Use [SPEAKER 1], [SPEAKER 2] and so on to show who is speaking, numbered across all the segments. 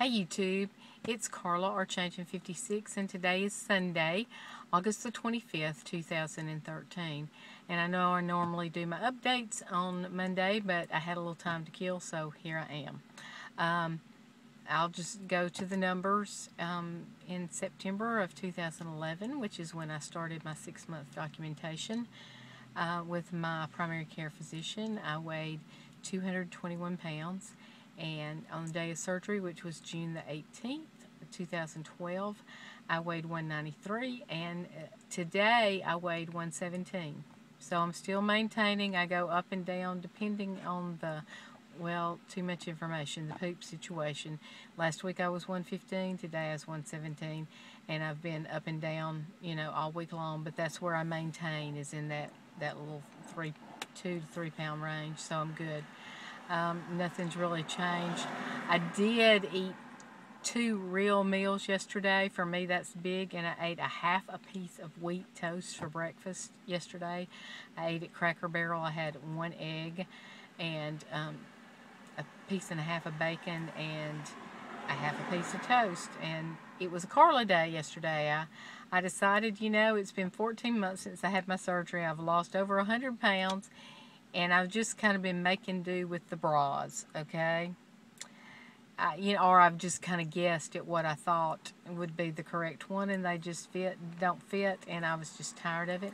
[SPEAKER 1] Hey YouTube, it's Carla Changin56 and today is Sunday, August the 25th, 2013. And I know I normally do my updates on Monday, but I had a little time to kill, so here I am. Um, I'll just go to the numbers um, in September of 2011, which is when I started my six-month documentation uh, with my primary care physician. I weighed 221 pounds and on the day of surgery, which was June the 18th, 2012, I weighed 193, and uh, today I weighed 117. So I'm still maintaining. I go up and down depending on the, well, too much information, the poop situation. Last week I was 115, today I was 117, and I've been up and down, you know, all week long, but that's where I maintain is in that, that little three, two to three pound range, so I'm good. Um, nothing's really changed. I did eat two real meals yesterday. For me, that's big. And I ate a half a piece of wheat toast for breakfast yesterday. I ate at Cracker Barrel. I had one egg and um, a piece and a half of bacon and a half a piece of toast. And it was a Carla day yesterday. I, I decided, you know, it's been 14 months since I had my surgery. I've lost over 100 pounds and I've just kind of been making do with the bras, okay? I, you know, or I've just kind of guessed at what I thought would be the correct one, and they just fit, don't fit, and I was just tired of it.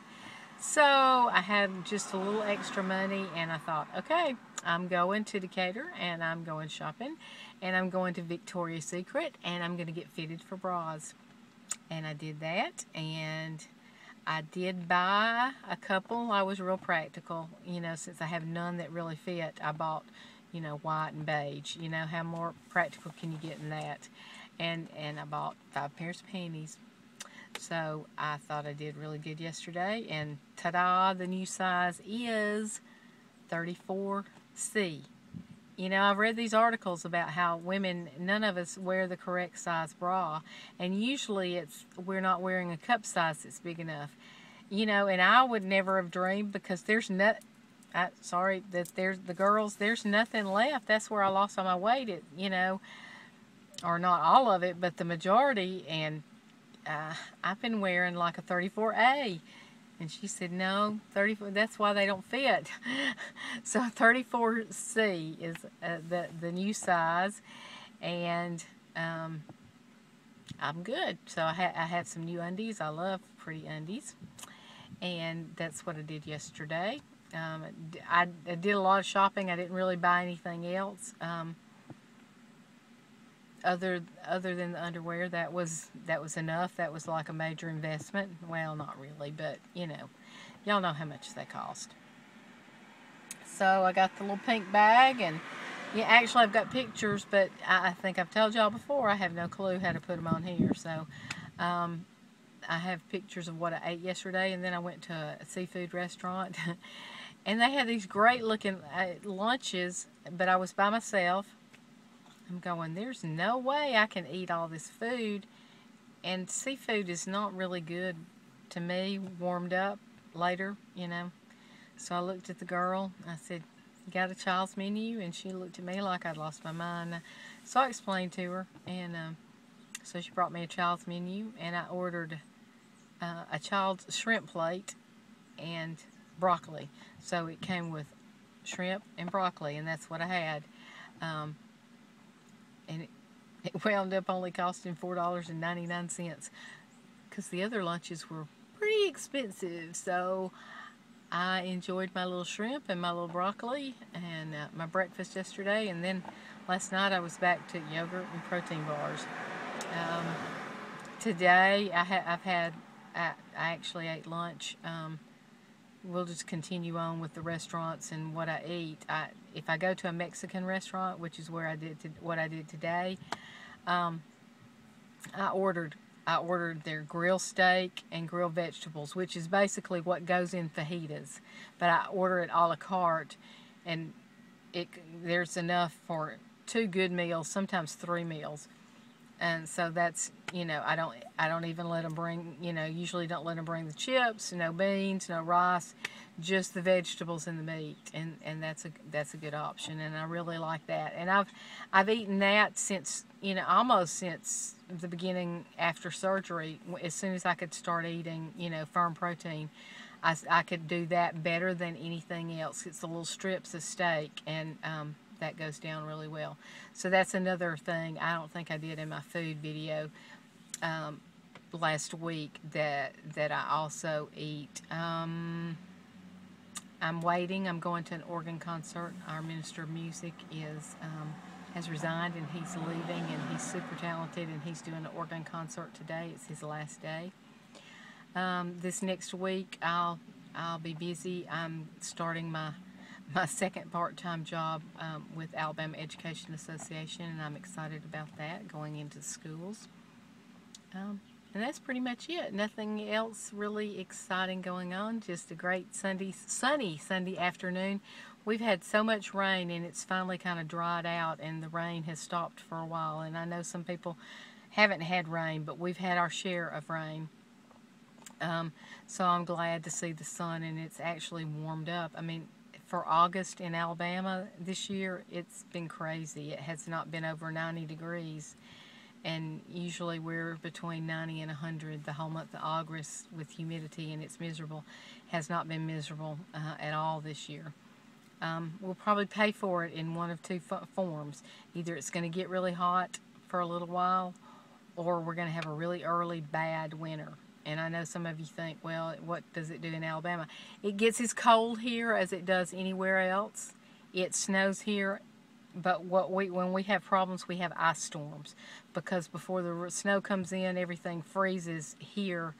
[SPEAKER 1] So I had just a little extra money, and I thought, okay, I'm going to Decatur, and I'm going shopping, and I'm going to Victoria's Secret, and I'm going to get fitted for bras. And I did that, and I did buy a couple. I was real practical, you know, since I have none that really fit. I bought, you know, white and beige. You know, how more practical can you get in that? And and I bought five pairs of panties. So I thought I did really good yesterday. And ta-da, the new size is 34C. You know, I've read these articles about how women, none of us wear the correct size bra, and usually it's we're not wearing a cup size that's big enough. You know, and I would never have dreamed because there's not. I, sorry that there's the girls. There's nothing left. That's where I lost all my weight. It, you know, or not all of it, but the majority. And uh, I've been wearing like a 34A and she said, no, 34, that's why they don't fit. so 34C is uh, the, the new size. And um, I'm good. So I, ha I have some new undies. I love pretty undies. And that's what I did yesterday. Um, I, I, did a lot of shopping. I didn't really buy anything else. Um, other other than the underwear that was that was enough. That was like a major investment. Well not really but you know y'all know how much they cost. So I got the little pink bag and yeah actually I've got pictures but I, I think I've told y'all before I have no clue how to put them on here. So um, I have pictures of what I ate yesterday and then I went to a seafood restaurant. And they had these great looking uh, lunches but I was by myself I'm going, there's no way I can eat all this food. And seafood is not really good to me, warmed up later, you know. So I looked at the girl. I said, got a child's menu? And she looked at me like I'd lost my mind. So I explained to her. And um, so she brought me a child's menu. And I ordered uh, a child's shrimp plate and broccoli. So it came with shrimp and broccoli. And that's what I had. Um, and it, wound up only costing $4.99 because the other lunches were pretty expensive. So I enjoyed my little shrimp and my little broccoli and uh, my breakfast yesterday. And then last night I was back to yogurt and protein bars. Um, today I have had, I, I, actually ate lunch. Um, we'll just continue on with the restaurants and what I eat. I, if I go to a Mexican restaurant, which is where I did to, what I did today, um, I ordered I ordered their grill steak and grilled vegetables, which is basically what goes in fajitas. But I order it a la carte, and it there's enough for two good meals, sometimes three meals. And so that's you know I don't I don't even let them bring you know usually don't let them bring the chips, no beans, no rice, just the vegetables and the meat, and and that's a that's a good option, and I really like that. And I've I've eaten that since you know almost since the beginning after surgery. As soon as I could start eating you know firm protein. I, I could do that better than anything else. It's the little strips of steak, and um, that goes down really well. So that's another thing I don't think I did in my food video um, last week that that I also eat. Um, I'm waiting. I'm going to an organ concert. Our minister of music is um, has resigned and he's leaving, and he's super talented, and he's doing an organ concert today. It's his last day. Um, this next week, I'll I'll be busy. I'm starting my my second part-time job um, with Alabama Education Association, and I'm excited about that going into schools. Um, and that's pretty much it. Nothing else really exciting going on. Just a great Sunday, sunny Sunday afternoon. We've had so much rain, and it's finally kind of dried out, and the rain has stopped for a while. And I know some people haven't had rain, but we've had our share of rain. Um, so I'm glad to see the sun, and it's actually warmed up. I mean, for August in Alabama this year, it's been crazy. It has not been over 90 degrees, and usually we're between 90 and 100 the whole month of August with humidity, and it's miserable. Has not been miserable uh, at all this year. Um, we'll probably pay for it in one of two forms. Either it's going to get really hot for a little while, or we're going to have a really early bad winter. And I know some of you think, well, what does it do in Alabama? It gets as cold here as it does anywhere else. It snows here, but what we when we have problems, we have ice storms because before the snow comes in, everything freezes here,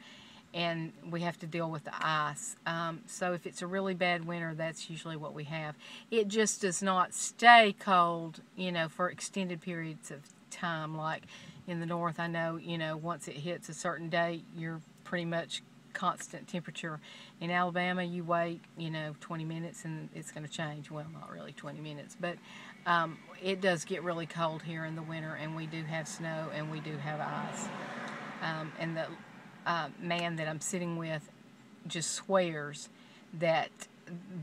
[SPEAKER 1] and we have to deal with the ice. Um, so if it's a really bad winter, that's usually what we have. It just does not stay cold, you know, for extended periods of time. Like in the north, I know, you know, once it hits a certain date, you're pretty much constant temperature. In Alabama, you wait, you know, 20 minutes and it's going to change. Well, not really 20 minutes, but um, it does get really cold here in the winter, and we do have snow and we do have ice. Um, and the uh, man that I'm sitting with just swears that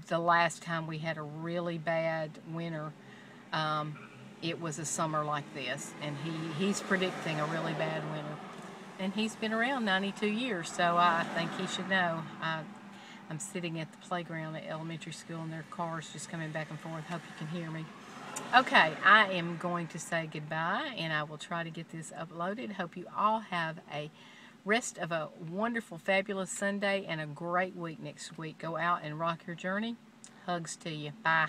[SPEAKER 1] the last time we had a really bad winter, um, it was a summer like this, and he, he's predicting a really bad winter and he's been around 92 years, so I think he should know. I, I'm sitting at the playground at elementary school, and their cars just coming back and forth. Hope you can hear me. Okay, I am going to say goodbye, and I will try to get this uploaded. Hope you all have a rest of a wonderful, fabulous Sunday and a great week next week. Go out and rock your journey. Hugs to you. Bye.